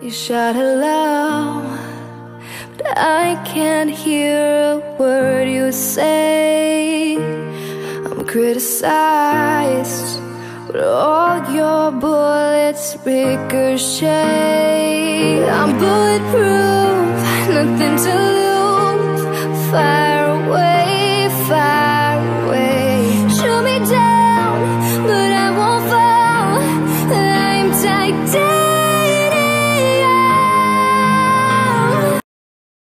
You shout hello, but I can't hear a word you say. I'm criticized, but all your bullets ricochet. I'm bulletproof, nothing to lose. Fire